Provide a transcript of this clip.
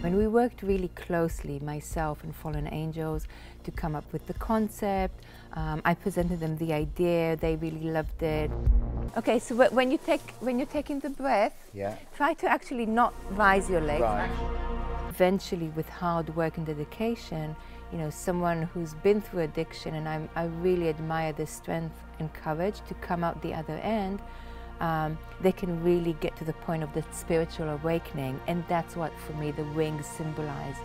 When we worked really closely, myself and Fallen Angels, to come up with the concept, um, I presented them the idea. They really loved it. Okay, so when you take when you're taking the breath, Yeah. try to actually not rise your legs. Right. Eventually, with hard work and dedication, you know, someone who's been through addiction, and I'm, I really admire the strength and courage to come out the other end. Um, they can really get to the point of the spiritual awakening, and that's what, for me, the wings symbolize.